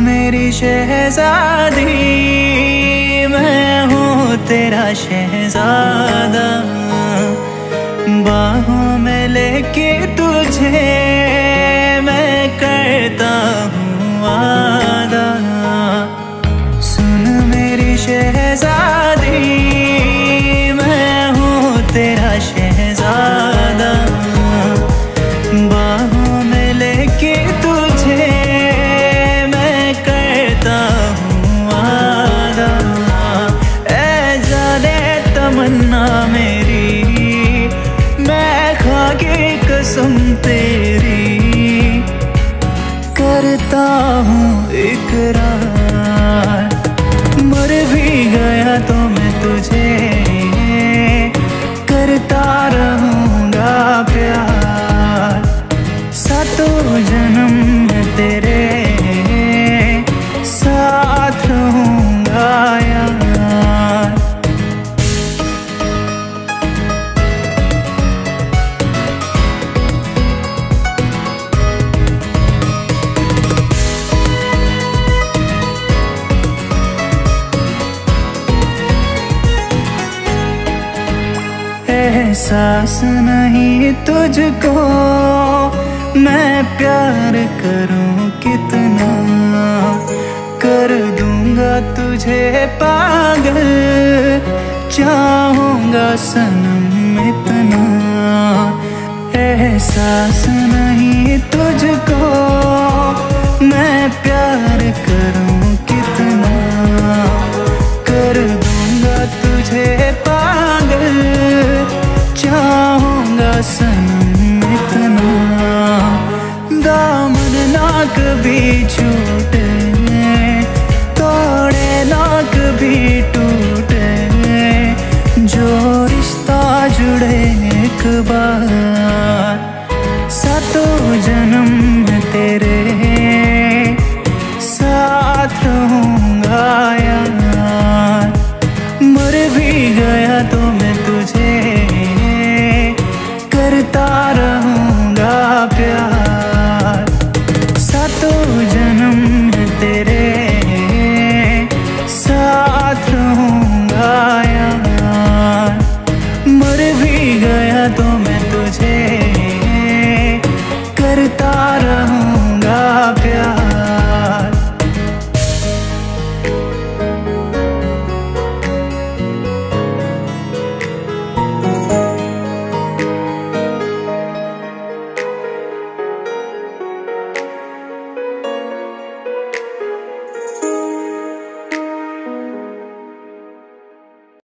मेरी शहजादी मैं हूँ तेरा शहजादा। बाहों में लेके तुझे करता हूँ इकरार। मर भी गया तो मैं तुझे करता रहूँगा प्यार। सातों जन्म एहसास नहीं तुझको, मैं प्यार करूँ कितना? कर दूँगा तुझे पागल, चाहूँगा सनम इतना। एहसास वसन इतना, दामन ना भी छूटे, तोड़े ना कभी टूटे, जो रिश्ता जुड़े एक बार, सतो जन्म तेरे, साथ रहूँगा यार, मर भी गया तो मैं तुझे। देखता रहूँ।